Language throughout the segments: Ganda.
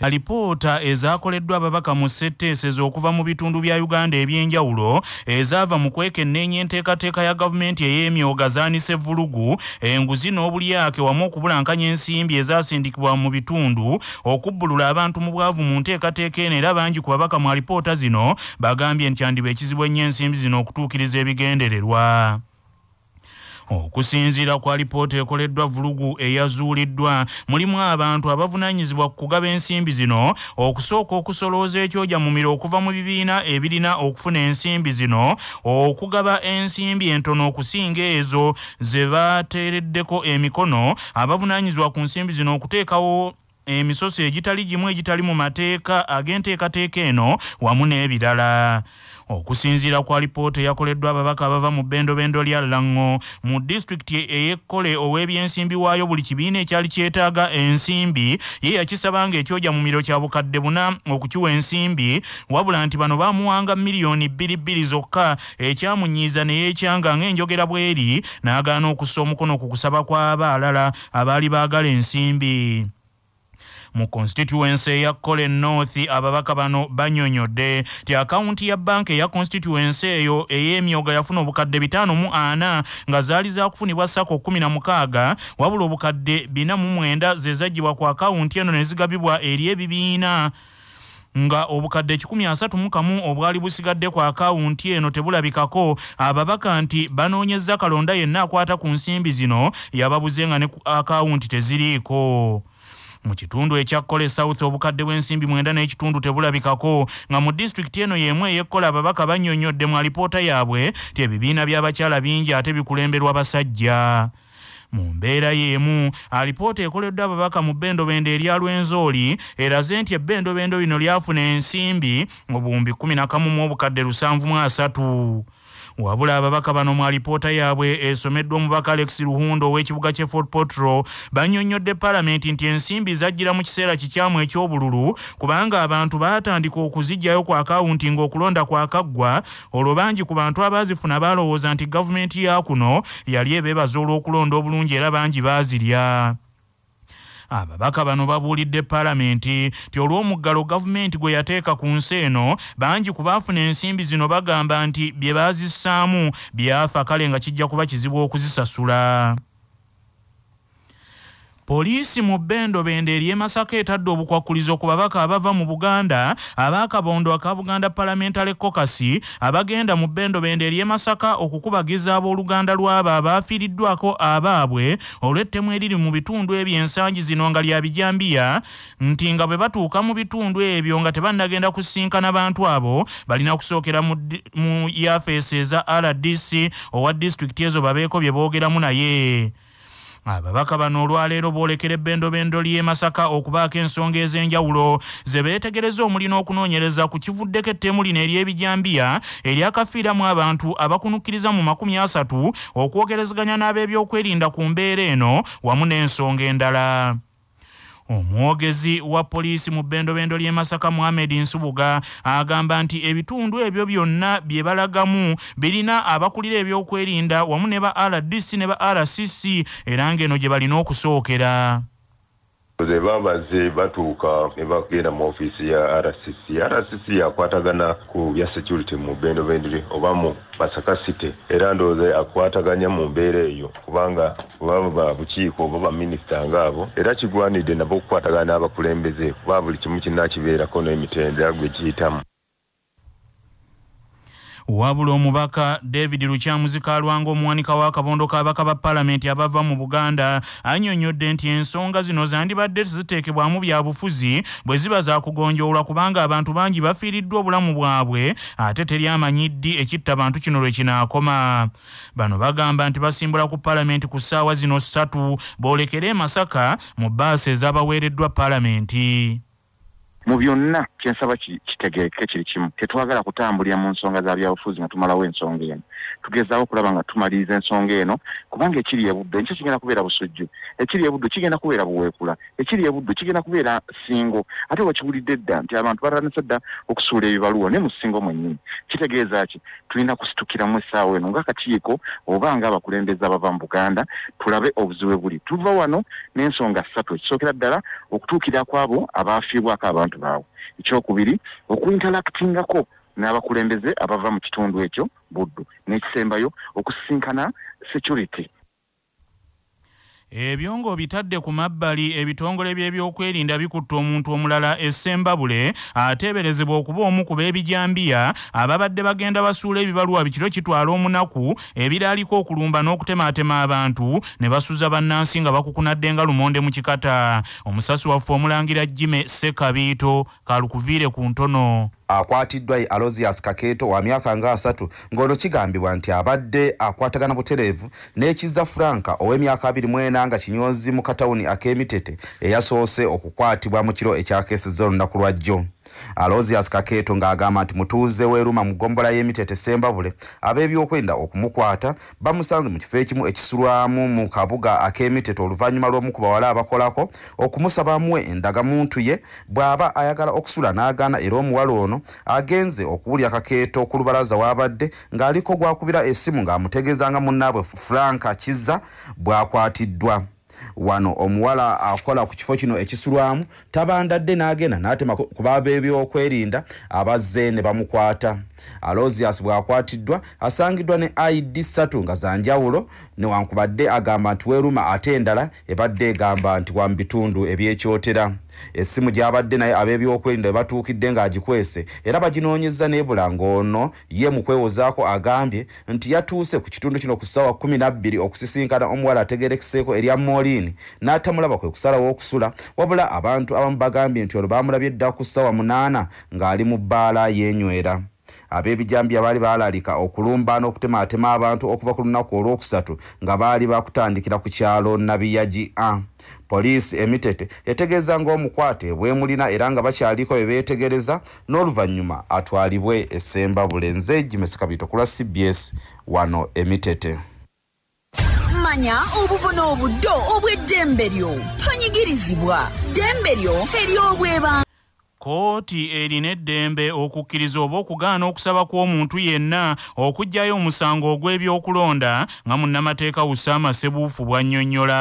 alipoota ezaakoleddwa ababaka mu setteesezo okuva mu bitundu bya uganda ebyenjawulo ezaava mu kwekenneenya enteekateeka ya gavumenti ey'emyoga zaanise vulugu enguzi n'obulyake wamu okubulankanya ensimbi ezaasindikibwa mu bitundu okubbulula abantu mu bwavu mu nteekateeka eno era bangi ku babaka mu alipoota zino bagambye nti yandiba ekizibu ennyo ensimbi zino okutuukiriza ebigendererwa okusinziira kwa lipoota ekoleddwa vulugu eyazuuliddwa mulimu abantu abavunaanyizibwa ku kugaba ensimbi zino okusooka okusolooza ekyoja mumiro okuva mu bibiina ebirina okufuna ensimbi zino okugaba ensimbi entono okusinga ezo ze bateereddeko emikono abavunaanyizibwa ku nsimbi zino okuteekawo emisoso egitali gimu egitali mu mateeka ag'enteekateeka eno wamu n'ebirala. Okusinziira kwa lipoota eyakoleddwa ababaka abava mu bbendobendo lya lango mu disitulikiti ey'ekkole ow'ebyensimbi waayo buli kibiina ekyali kyetaaga ensimbi ye yakisaba nga ekyoja mu miro kya bukadde buna okukiwa ensimbi wabula nti bano bamuwanga miliyoni bbiri bbiri zokka ekyamunyiiza ne yeekyanga ng'enjogera bw'eri n'agaana okussa omukono ku kusaba kw'abaalala abaali baagala ensimbi mu constituency eya cole north ababaka bano banyonyodde. Ti akawunti ya banka eya constituency eyo ey'emyoga yafuna obukadde bitaano mu ana nga zaali zakufunibwa sako 16 wabula obukadde 49 ze zaggyibwa ku akawunti eno ne zigabibwa eri ebibiina. Nga obukadde 131 obwali busigadde ku akawunti eno tebulabikako ababaka nti banoonyeza kalonda yenna akwata ku nsimbi zino yababuze nga ne akawunti teziriiko mu kitundu ekya kole south obukadde bw'ensimbi mwenda n'ekitundu tebulabikako nga mu disitulikiti eno y'emu ey'ekkola ababaka bannyonnyodde mu alipoota yaabwe ti ebibiina by'abakyala bingi ate bikulemberwa basajja. Mu mbeera y'emu alipoota ekoleddwa ababaka mu bbendobendo erya lwenzooli eraze nti ebbendobendo lino lyafuna ensimbi obuwumbi 11 mu obukadde 73 wabula ababaka bano mu alipoota yaabwe esomeddwa omubaka alex luhundo ow'ekibuga kye fort potro bannyonnyodde palamenti nti ensimbi zajjira mu kiseera kikyamu eky'obululu kubanga abantu baatandika okuziggyayo ku akawunti ng'okulonda kwakaggwa olwo bangi ku bantu abaazifuna baalowooza nti gavumenti ya kuno yali ebeebaza olw'okulonda obulungi era bangi baazirya ababaka bano babuulidde paalamenti nti olw'omuggalo gavumenti gwe yateeka ku nsi eno bangi ku baafuna ensimbi zino bagamba nti bye baazissaamu byafa kale nga kijja kuba kizibu okuzisasula poliisi mu bbendobendo eri emasaka etadde obukwakkulizo ku babaka abava mu buganda abakabondo aka buganda parliamentary caucus abagenda mu bbendobendo eri emasaka okukubagiza abooluganda lw'abo abaafiiriddwako abaabwe olw'ettemu eriri mu bitundu ebyo ensangi zino nga lya bijambiya nti nga bwe batuuka mu bitundu ebyo nga tebannagenda kusinkana bantu abo balina kusookera mu, mu yafeesi eza rdc owa disitulikiti ezo babeeko bye boogeramu naye ababaka bano olwaleero boolekera ebbendobendo ly'e masaka okubaako ensonga ez'enjawulo ze beetegereza omuli n'okunoonyereza ku kivuddeko ettemu lino ery'ebijambiya eryakafiiramu abantu abakunukkiriza mu makumi asatu okwogerezeganya n'ab'ebyokwerinda ku mbeera eno wamu n'ensonga endala omwogezi wa poliisi mu bbendobendo ly'e masaka muhamed nsubuga agamba nti ebitundu ebyo byonna bye balagamu birina abakulira ebyokwerinda wamu ne ba rdc ne ba rcc era ng'eno gye balina okusookera ze babaze batuuka ne bagenda mu ofiisi ya rcc rcc yakwatagana ku bya security mu bendobendere oba mu masaka city. Era ndowooza akwataganya mu mbeera eyo kubanga baba ba bukiiko oba baminisita ngaabo era kigwanidde nabo okukwatagana n'abakulembeze kuba buli kimu kirina kibeerako n'emitendera gwe kiyitamu wabula omubaka david lukyamuzi kalwanga omuwanika w'akabondo k'abaka ba paalamenti abava mu buganda annyonnyodde nti ensonga zino zandibadde teziteekebwamu byabufuzi bwe ziba za kugonjoolwa kubanga abantu bangi bafiiriddwa obulamu bwabwe ate teri amanyi ddi ekitta abantu kino lwe kinaakoma. Bano bagamba nti basimbula ku paalamenti ku ssaawa zino ssatu boolekere e masaka mu baasi ez'abaweereddwa paalamenti mu byonna kyensaba kitegeeke kiri kimu. Tetwagala kutambulira mu nsonga za byabufuzi nga tumalawo ensonga eno. Tugezaawo okulaba nga tumaliriza ensonga eno kubanga ekiri ebuddo nikyo kigenda kubeera busujju. Ekiri ebuddo kigenda kubeera buweekula. Ekiri ebuddo kigenda kubeera singo. Ate wakiwulidde dda nti abantu batandise dda okusuula ebibaluwa naye mu singo mwennyini. Kitegeeza ki? Tulina kusitukiramu essaawa eno ngaakakiiko oba nga abakulembeze abava mu buganda tulabe obuzibu buli. Tuva wano n'ensonga ssatu. Ekisookera ddala okutuukira kwabo abaafiibwako abantu baabwe ekyokubiri okuinteractingako n'abakulembeze abava mu kitundu ekyo buddu n'ekisembayo okusisinkana security ebyo ng'obitadde ku mabbali ebitongole by'ebyokwerinda bikutte omuntu omulala essembabule ateeberezebwa okuba omu ku b'ebijambiya ababadde bagenda basuula ebibaluwa bikiro kitwala omunaku ebiraaliko okulumba n'okutemaatema abantu ne basuza bannansi nga bakukunadde nga lumonde mu kikata. Omusasi waffe omulangira jime sekabiito kalukuviire ku ntono akwatiddwa alozias kakeeto wa myaka nga asatu ng'ono kigambibwa nti abadde akwatagana butereevu n'ekiza franka ow'emyaka abiri mu ena nga kinyozi mu katawuni ak'emitete eyasoose okukwatibwa mu kiro ekyakeeseza olunaku lwa jjo alosias kakeeto ng'agamba nti mutuuze weeruma mu ggombola y'emitete sembabule. Ab'ebyokwenda okumukwata bamusanze mu kifo ekimu ekisulwamu mu kabuga ak'emitete oluvannyuma lw'omu ku bawala abakolako okumusaba amuwe endagamuntu ye bw'aba ayagala okusula n'agaana era omuwala ono agenze okuwulya kakeeto ku lubalaza w'abadde ng'aliko gwakubira essimu ng'amutegeezanga munnaabwe franka kiza bw'akwatiddwa wano omuwala akola ku kifo kino ekisulwamu tabandadde n'agenda n'atema ku baaba ebyokwerinda abazze ne bamukwata. Alosias bw'akwatiddwa asangiddwa ne id ssatu nga za njawulo newankubadde agamba nti weeruma ate endala ebadde egamba nti wa mu bitundu ebyekyotera essimu gy'abadde naye ab'ebyokwerinda bebatuukidde ng'agikwese era baginoonyeza n'ebula ng'ono ye mu kwewozaako agambye nti yatuuse ku kitundu kino ku ssaawa kumi nabbiri okusisinkana omuwala ategerekeseeko erya moolini n'atamulaba kwe kusalawo okusula wabula abantu abamu bagambye nti ono baamulabye dda ku ssaawa munaana ng'ali mu bbaala y'enywera ab'ebijambiya baali baalalika okulumba n'okutemaatema abantu okuva ku lunaku olwokusatu nga baali bakutandikira ku kyalo nabiyagi a. Poliisi emitete etegeeza ng'omukwate bwemulina era nga bakyaliko bye beetegereza n'oluvannyuma atwalibwe essemba bulenze gimesekabito ku lwa cbs wano emitete. Manya obuvuna obuddo obw'eddembe lyo. Tonyigirizibwa. Ddembe lyo ery'obweba kkooti erina eddembe okukkiriza oba okugaana okusaba kw'omuntu yenna okuggyayo omusango ogw'ebyokulonda nga munnamateeka usaama sebuufu bw'annyonnyola.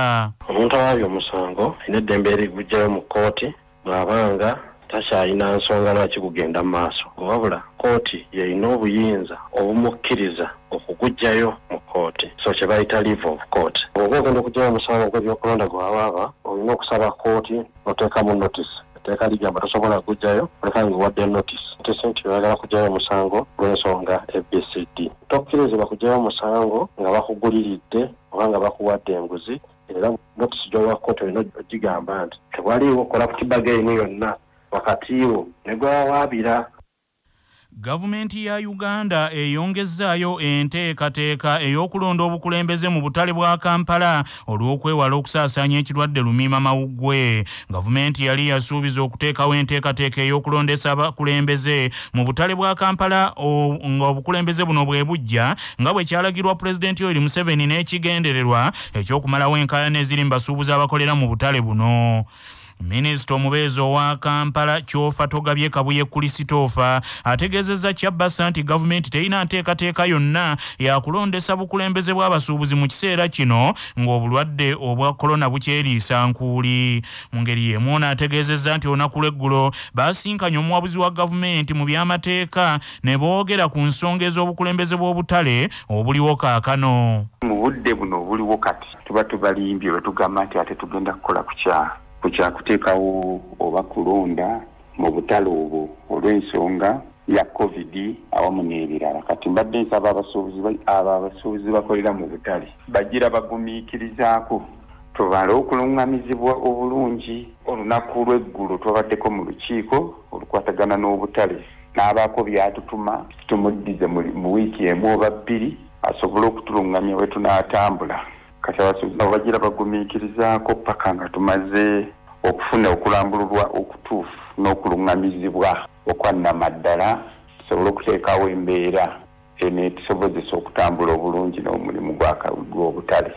Omuntu awaabye omusango alina eddembe eriguggyayo mu kkooti bw'abanga takyalina nsonga lwaki kugenda mu maaso. Wabula kkooti yeyina obuyinza obumukkiriza okuguggyayo mu kkooti. So kye bayita leave of court. Oba ogenda okuggyayo omusango gw'ebyokulonda gwawaaba olina okusaba kkooti oteekamu notice etteeka ligamba tosobola kugjayo oleka nga wadde notice notisi nti oyagala kugjayo omusango lw'ensonga ebcd tokkirizibwa kugjayo omusango nga bakuguliridde oba nga bakuwadde enguzi era notisi gyowa kooti olina ogigamba nti tewaliwo kola kutibageni yonna wakati wo. Ne gwawawaabira gavumenti ya uganda eyongezaayo enteekateeka ey'okulonda obukulembeze mu butale bwa kampala olw'okwewala okusaasaanya ekirwadde lumiima mawuggwe gavumenti yali yasuubiza okuteekawo enteekateeka ey'okulondesa abakulembeze mu butale bwa kampala nga obukulembeze buno bwe bujja nga bwe kyalagirwa pulezidenti yoweri museveni n'ekigendererwa eky'okumalawo enkaayana eziri mu basuubuzi abakolera mu butale buno minisita omubeezi owa kampala kyofa togabye kabuye kulisitoofa ategeezezza kyabbasa nti gavumenti terina nteekateeka yonna yakulondesa bukulembeze bw'abasuubuzi mu kiseera kino ng'obulwadde obwa korona bukyeriisa nkuuli. Mu ngeri y'emu ono ategeezezza nti olunaku lw'eggulo baasinkanye omuwabuzi wa gavumenti mu by'amateeka ne boogera ku nsonga ez'obukulembeze bw'obutale obuliwo kaakano. Mu budde buno obuliwo kati tuba tubalimbye bwe tugamba nti ate tugenda kukola ku kyalo ku kyakuteekawo oba kulonda mu butale obwo olw'ensonga ya covid awamu n'ebirala. Kati mbadde nsaba abasuubuzi abo abasuubuzi bakolera mu butale bagira bagumiikirizaako. Tubale okuluŋŋamizibwa obulungi olunaku lw'eggulo twabaddeko mu lukiiko olukwatagana n'obutale n'abaako byatutuma tumuddize mu wiiki emu oba bbiri asobole okutuluŋŋamya we tunaatambula kati abasuubuzi bagira bagumiikirizaako paka nga tumaze okufuna okulambululwa okutuufu n'okuluŋŋamizibwa okwannamaddala tusobole okuteekawo embeera enetusobozesa okutambula obulungi n'omulimu gw'obutale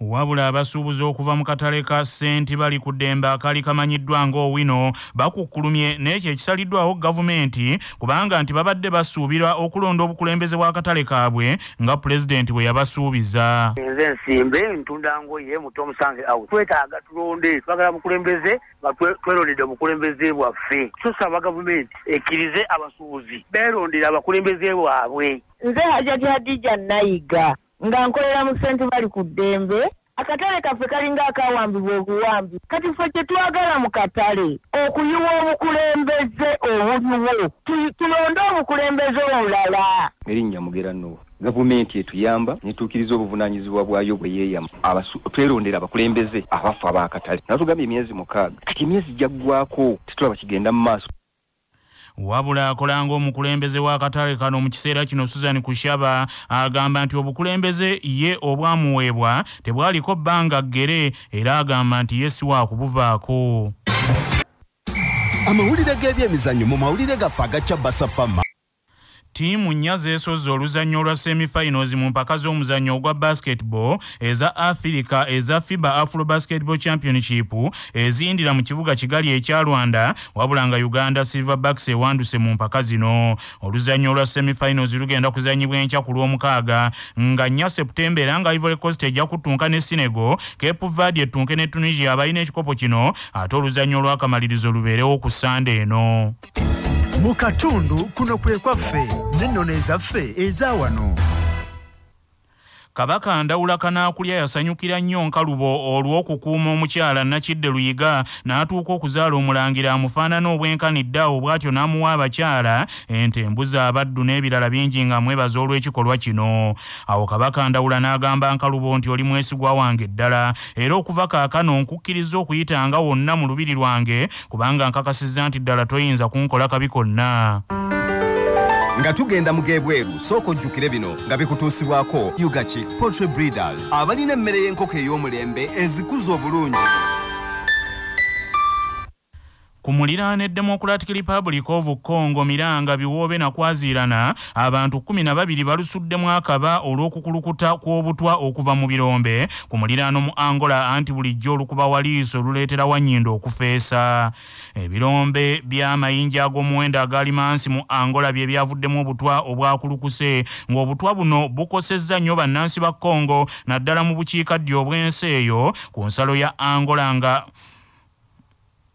wabula abasuubuzi okuva mu katale ka senti bali ku ddembe akali kamanyiddwa ng'owino bakukkulumye n'ekyo ekisaliddwawo gavumenti kubanga nti babadde basuubirwa okulonda obukulembeze bw'akatale kaabwe nga pulezidenti bwe yabasuubiza. Nze nsimbe ntunda ngoye muto omusange out twetaaga tulonde twagala bukulembeze nga twerondedde obukulembeze bwaffe tusaba gavumenti ekkirize abasuubuzi beerondera abakulembeze bwabwe nze hajati hadija nayiga nga nkolera mu sente bali ku ddembe akatale kaffe kalinga akawambibwa obuwambi. Kati ffe kyetwagala mu katale okuyiwa obukulembeze obuliwo tulonde obukulembeze obulala erinnya mugera nowa gavumenti etuyamba netuukiriza obuvunaanyizibwa bwayo bwe yeeyama. Twerondera abakulembeze abafu ab'akatale. Natugambye emyezi mukaaga. Kati emyezi gyaggwako tetulaba kigenda mu maaso wabula akola ng'omukulembeze w'akatale kano mu kiseera kino susan kushaba agamba nti obukulembeze ye obwamuweebwa tebwaliko bbanga ggere era agamba nti ye si waakubuvaako amawulire g'ebyemizannyo mu mawulire gaffe agacya basafama ttiimu nnya zeesozza oluzannyo olwa semifinals mu mpaka z'omuzannyo ogwa basketball eza afirika eza fiba afro basketball championship eziyindira mu kibuga kigali ekya rwanda wabula nga uganda silver backs ewanduse mu mpaka zino. Oluzannyo olwa semifinals lugenda kuzannyibwa enkya ku lw'omukaaga nga nnya septemba era nga ivory coast ejja kutunka ne senegal cape verde ettunke ne tunisia abalina ekikopo kino ate oluzannyo olw'akamalirizo lubeerewo ku sande eno mu katundu kuno kwe kwaffe n'ennono ezaffe eza wano kabaka ndawula kanaakulya yasanyukira nnyo nkalubo olw'okukuuma omukyala nakidde luyiga n'atuuka okuzaala omulangira amufaanana obwenkaniddeawo bw'atyo n'amuwa abakyala ente embuzi abaddu n'ebirala bingi nga mwebaza olw'ekikolwa kino. Awo kabaka ndawula n'agamba nkalubo nti oli mwesigwa wange ddala era okuva kaakano nkukkiriza okuyitanga wonna mu lubiri lwange kubanga nkakasizza nti ddala toyinza kunkola kabi konna nga tugenda mu gebweru sooka ojjukire bino nga bikutuusibwako ugachik poultry breeders. Abalina emmere y'enkoko ey'omulembe ezikuza obulungi ku muliraano democratic republic of congo miranga biwoobe nakwaziirana abantu 12 balusuddemu akaba olw'okukulukuta kw'obutwa okuva mu birombe. Ku muliraano mu angola anti bulijjo olukuba waliiso luleetera wannyindo okufeesa. Ebirombe by'amayinja ag'omuwendo agaali mansi mu angola bye byavuddemu obutwa obwakulukuse. Ng'obutwa buno bukosezza nnyo bannansi ba congo naddala mu bukiikaddyo obw'ensi eyo ku nsalo ya angola nga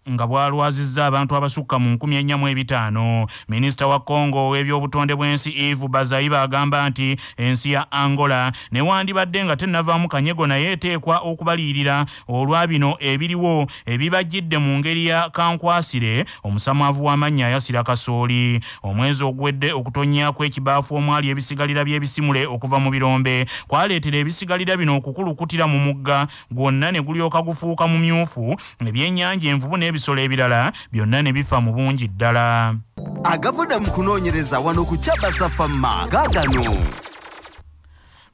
nga bwalwazizza abantu abasukka mu 45 minisita wa congo ow'ebyobutonde bw'ensi eve bazaiba agamba nti ensi ya angola newandibadde nga tennavaamu kanyego naye eteekwa okubaliyirira olwa bino ebiriwo ebibajjidde mu ngeri ya kankwasire omusamwavu w'amannya ayasira kasooli. Omwezi ogwedde okutonnya kw'ekibaafu omwali ebisigalira by'ebisimule okuva mu birombe kwaleetera ebisigalira bino okukulukutira mu mugga gwonna ne gulyoka gufuuka mu myufu ebyennyanja envubu n'ebi ebisolo ebirala byonna ne bifa mu bungi ddala. Agavuda mu kunoonyereza wano ku kyabasafama gaagano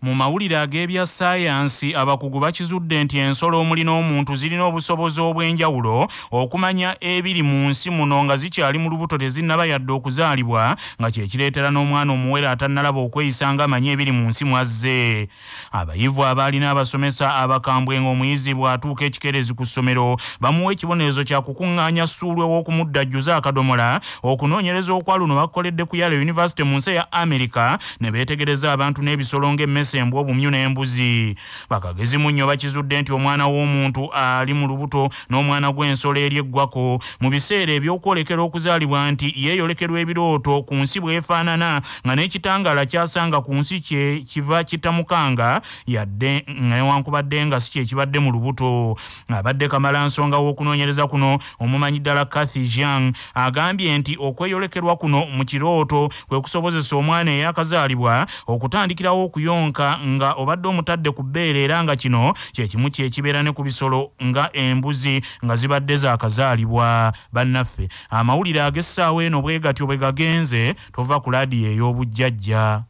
mu mawulire ag'ebya saayansi abakugu bakizudde nti ensolo omuli n'omuntu zirina obusobozi obw'enjawulo okumanya ebiri mu nsi muno nga zikyali mu lubuto tezinnaba yadde okuzaalibwa nga kyekireetera n'omwana omuwere atannalaba okweyisa nga amanyi ebiri mu nsi mwazze. Abayivu abaalina abasomesa abakambwe ng'omuyizi bw'atuuka ekikerezi ku ssomero bamuwa ekibonerezo kya kukuŋŋaanya ssuulwe w'okumuddajjuza akadomola okunoonyereza okwa luno bakoledde ku yale univesity mu nsi eya amerika ne beetegereza abantu n'ebisolo ng'emmese embwa obumyu n'embuzi. Bakagezi mu nnyo bakizudde nti omwana w'omuntu ali mu lubuto n'omwana gw'ensolo eri eggwako. Mu biseera ebyokwolekera okuzaalibwa nti yeeyolekerwa ebirooto ku nsi bw'efaanana nga n'ekitangaala kyasanga ku nsi kye kiva kitamukanga yadde newankubadde nga si kyekibadde mu lubuto. Abadde kamala nsonga w'okunoonyereza kuno omumanyi ddala cathy jean agambye nti okweyolekerwa kuno mu kirooto kwe kusobozesa omwana eyakazaalibwa okutandikirawo okuyonka nga obadde omutadde ku bbeere era nga kino kyekimu kyekibeera ne ku bisolo nga embuzi nga zibadde zaakazaalibwa bannaffe. Amawulire ag'essaawa eno bwe gatyo bwe gagenze tova ku laadiyo ey'obujjajja